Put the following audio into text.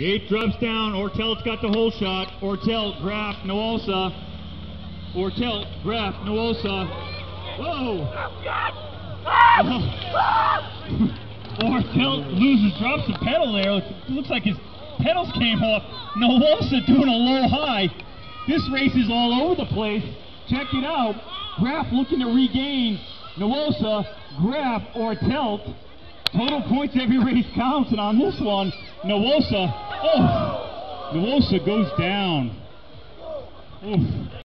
Gate drops down. Ortel's got the whole shot. Ortel, Graf, Noosa. Ortel, Graf, Noosa. Whoa! Ortel loses, drops the pedal there. Looks like his pedals came off. Noosa doing a low high. This race is all over the place. Check it out. Graf looking to regain. Noosa, Graf, Ortelt. Total points every race counts, and on this one, Noosa, oh, Noosa goes down. Oof.